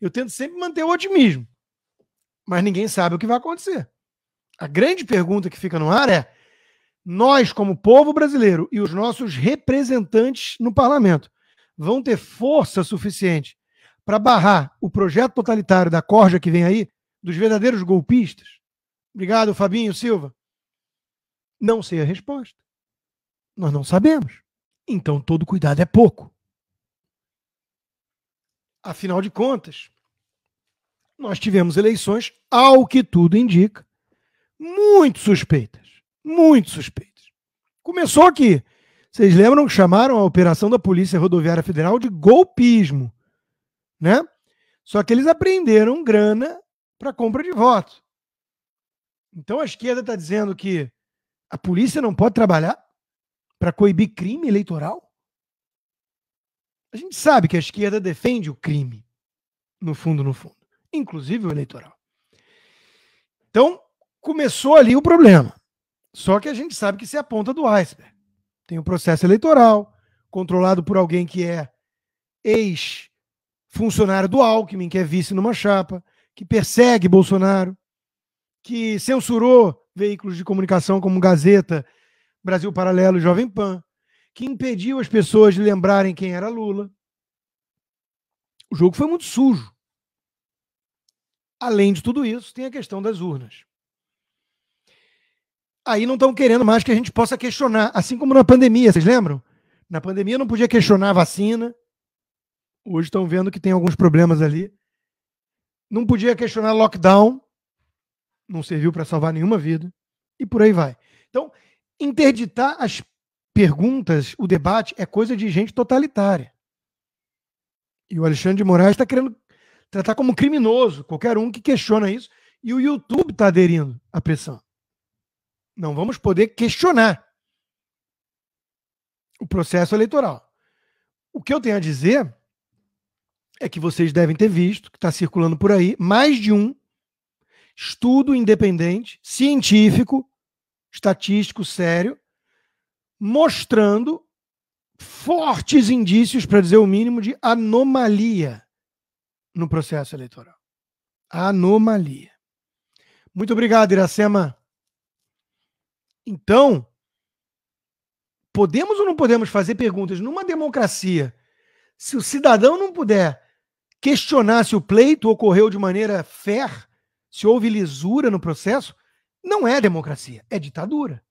Eu tento sempre manter o otimismo. Mas ninguém sabe o que vai acontecer. A grande pergunta que fica no ar é: nós, como povo brasileiro e os nossos representantes no parlamento, vão ter força suficiente para barrar o projeto totalitário da corja que vem aí, dos verdadeiros golpistas? Obrigado, Fabinho Silva. Não sei a resposta. Nós não sabemos. Então todo cuidado é pouco. Afinal de contas, nós tivemos eleições, ao que tudo indica, muito suspeitas. Muito suspeitas. Começou aqui. Vocês lembram que chamaram a operação da Polícia Rodoviária Federal de golpismo, né? Só que eles apreenderam grana para compra de votos. Então a esquerda está dizendo que a polícia não pode trabalhar para coibir crime eleitoral? A gente sabe que a esquerda defende o crime, no fundo, no fundo, inclusive o eleitoral. Então, começou ali o problema. Só que a gente sabe que isso é a ponta do iceberg. Tem o um processo eleitoral, controlado por alguém que é ex-funcionário do Alckmin, que é vice numa chapa, que persegue Bolsonaro, que censurou veículos de comunicação como Gazeta, Brasil Paralelo e Jovem Pan, que impediu as pessoas de lembrarem quem era Lula. O jogo foi muito sujo. Além de tudo isso, tem a questão das urnas. Aí não estão querendo mais que a gente possa questionar, assim como na pandemia, vocês lembram? Na pandemia não podia questionar a vacina. Hoje estão vendo que tem alguns problemas ali. Não podia questionar lockdown. Não serviu para salvar nenhuma vida. E por aí vai. Então, interditar as perguntas, o debate, é coisa de gente totalitária. E o Alexandre de Moraes está querendo tratar como criminoso qualquer um que questiona isso. E o YouTube está aderindo à pressão. Não vamos poder questionar o processo eleitoral. O que eu tenho a dizer é que vocês devem ter visto, que está circulando por aí, mais de um estudo independente, científico, estatístico sério, mostrando fortes indícios, para dizer o mínimo, de anomalia no processo eleitoral. Anomalia. Muito obrigado, Iracema. Então, podemos ou não podemos fazer perguntas numa democracia se o cidadão não puder questionar se o pleito ocorreu de maneira fair, se houve lisura no processo? Não é democracia, é ditadura.